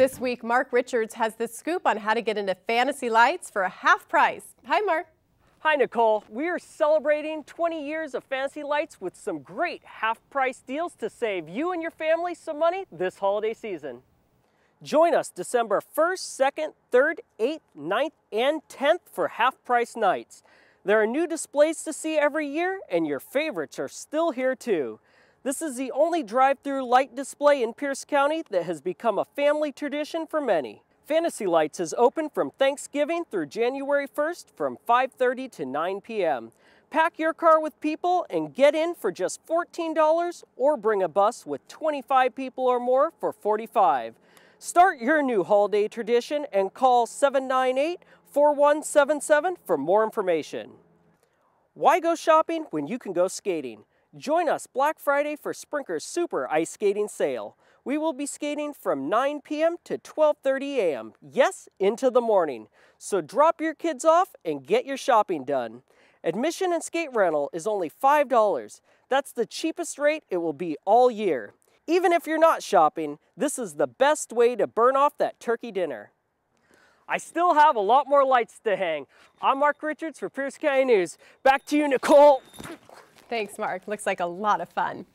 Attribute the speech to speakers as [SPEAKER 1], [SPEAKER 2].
[SPEAKER 1] This week, Mark Richards has the scoop on how to get into fantasy lights for a half price. Hi, Mark.
[SPEAKER 2] Hi, Nicole. We are celebrating 20 years of Fantasy Lights with some great half-price deals to save you and your family some money this holiday season. Join us December 1st, 2nd, 3rd, 8th, 9th, and 10th for half-price nights. There are new displays to see every year, and your favorites are still here too. This is the only drive-through light display in Pierce County that has become a family tradition for many. Fantasy Lights is open from Thanksgiving through January 1st from 5.30 to 9 p.m. Pack your car with people and get in for just $14 or bring a bus with 25 people or more for 45. Start your new holiday tradition and call 798-4177 for more information. Why go shopping when you can go skating? Join us Black Friday for Sprinker's Super Ice Skating Sale. We will be skating from 9 p.m. to 12.30 a.m. Yes, into the morning. So drop your kids off and get your shopping done. Admission and skate rental is only $5. That's the cheapest rate it will be all year. Even if you're not shopping, this is the best way to burn off that turkey dinner. I still have a lot more lights to hang. I'm Mark Richards for Pierce County News. Back to you, Nicole.
[SPEAKER 1] Thanks, Mark. Looks like a lot of fun.